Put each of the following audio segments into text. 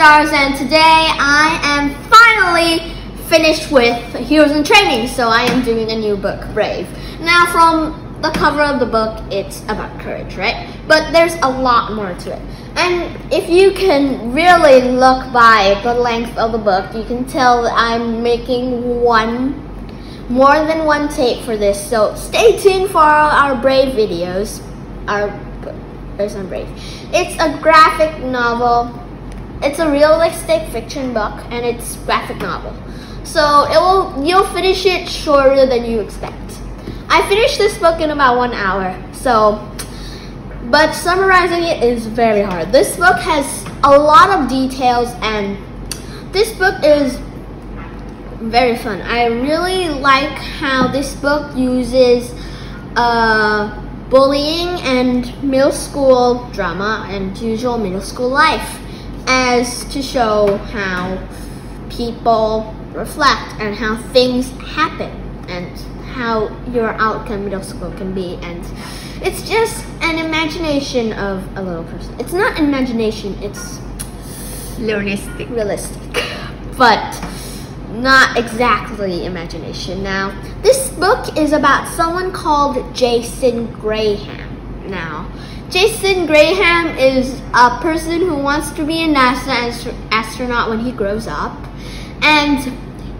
Stars and today I am finally finished with Heroes in Training so I am doing a new book, Brave. Now from the cover of the book it's about courage, right? But there's a lot more to it. And if you can really look by the length of the book, you can tell that I'm making one, more than one tape for this. So stay tuned for our Brave videos. Our, there's some Brave. It's a graphic novel it's a realistic fiction book and it's graphic novel. So it will you'll finish it shorter than you expect. I finished this book in about one hour. So but summarizing it is very hard. This book has a lot of details and this book is very fun. I really like how this book uses uh, bullying and middle school drama and usual middle school life as to show how people reflect and how things happen and how your outcome middle school can be. And it's just an imagination of a little person. It's not imagination it's realistic. realistic but not exactly imagination. Now this book is about someone called Jensen Graham. Now Jensen Graham is a person who wants to be a NASA astronaut when he grows up. And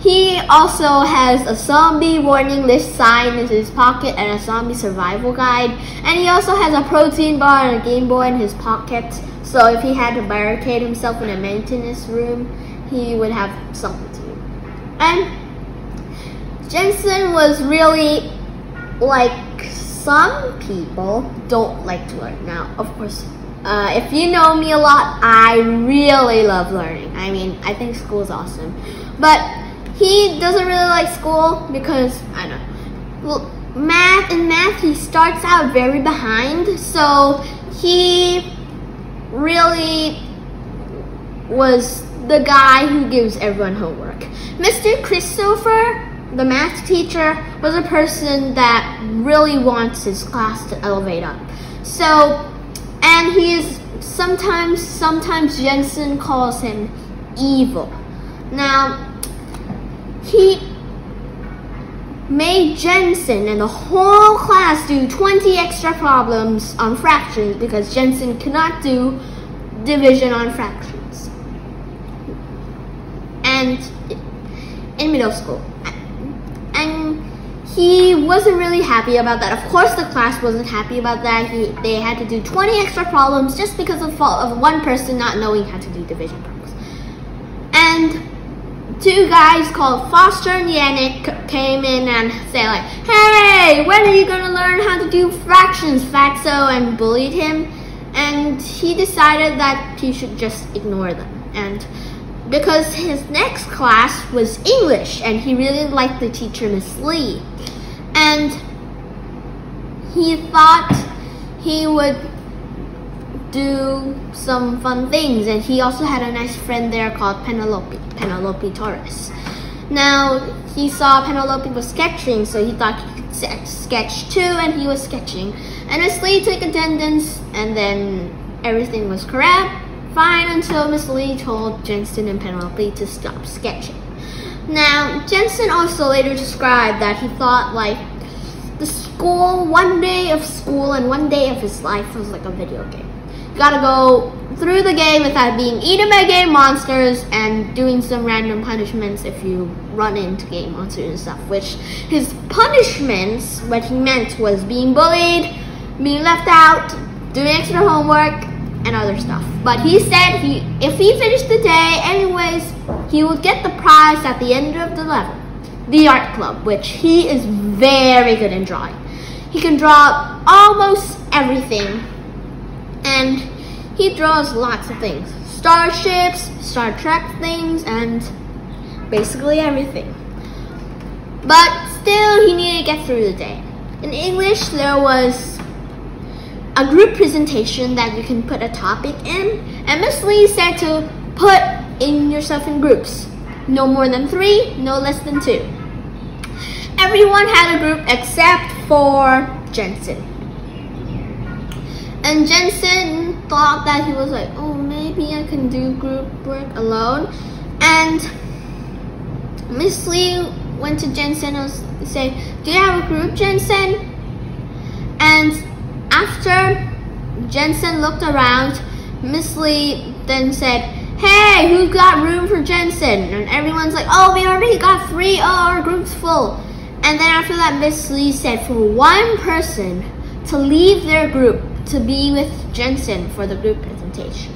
he also has a zombie warning list sign in his pocket and a zombie survival guide. And he also has a protein bar and a Game Boy in his pocket. So if he had to barricade himself in a maintenance room, he would have something to do. And Jensen was really like some people don't like to learn. Now, of course, uh, if you know me a lot, I really love learning. I mean, I think school is awesome. But he doesn't really like school because, I don't know. Well, math, in math, he starts out very behind. So he really was the guy who gives everyone homework. Mr. Christopher the math teacher was a person that really wants his class to elevate up. So, and he is sometimes, sometimes Jensen calls him evil. Now, he made Jensen and the whole class do 20 extra problems on fractions because Jensen cannot do division on fractions. And in middle school he wasn't really happy about that. Of course, the class wasn't happy about that. He, they had to do 20 extra problems just because of fault of one person not knowing how to do division problems. And two guys called Foster and Yannick came in and say like, hey, when are you going to learn how to do fractions, fatso, and bullied him. And he decided that he should just ignore them. And because his next class was English and he really liked the teacher, Miss Lee. And he thought he would do some fun things and he also had a nice friend there called Penelope, Penelope Torres. Now, he saw Penelope was sketching, so he thought he could sketch too, and he was sketching. And Miss Lee took attendance, and then everything was correct fine until Miss Lee told Jensen and Penelope to stop sketching. Now, Jensen also later described that he thought like the school, one day of school and one day of his life was like a video game. You gotta go through the game without being eaten by game monsters and doing some random punishments if you run into game monsters and stuff, which his punishments, what he meant was being bullied, being left out, doing extra homework, and other stuff. But he said he, if he finished the day anyways, he would get the prize at the end of the level, the art club, which he is very good in drawing. He can draw almost everything, and he draws lots of things. Starships, Star Trek things, and basically everything. But still, he needed to get through the day. In English, there was a group presentation that you can put a topic in. And Ms. Lee said to put in yourself in groups. No more than three, no less than two. Everyone had a group except for Jensen. And Jensen thought that he was like, oh, maybe maybe I can do group work alone. And Miss Lee went to Jensen and said, Do you have a group, Jensen? And after Jensen looked around, Miss Lee then said, Hey, who's got room for Jensen? And everyone's like, Oh, we already got three. Oh, our group's full. And then after that, Miss Lee said for one person to leave their group to be with Jensen for the group presentation.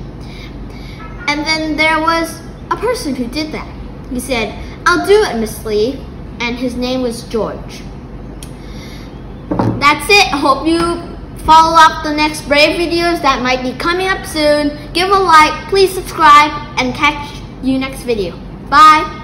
And then there was a person who did that. He said, I'll do it, Miss Lee. And his name was George. That's it. I hope you follow up the next Brave videos that might be coming up soon. Give a like, please subscribe, and catch you next video. Bye.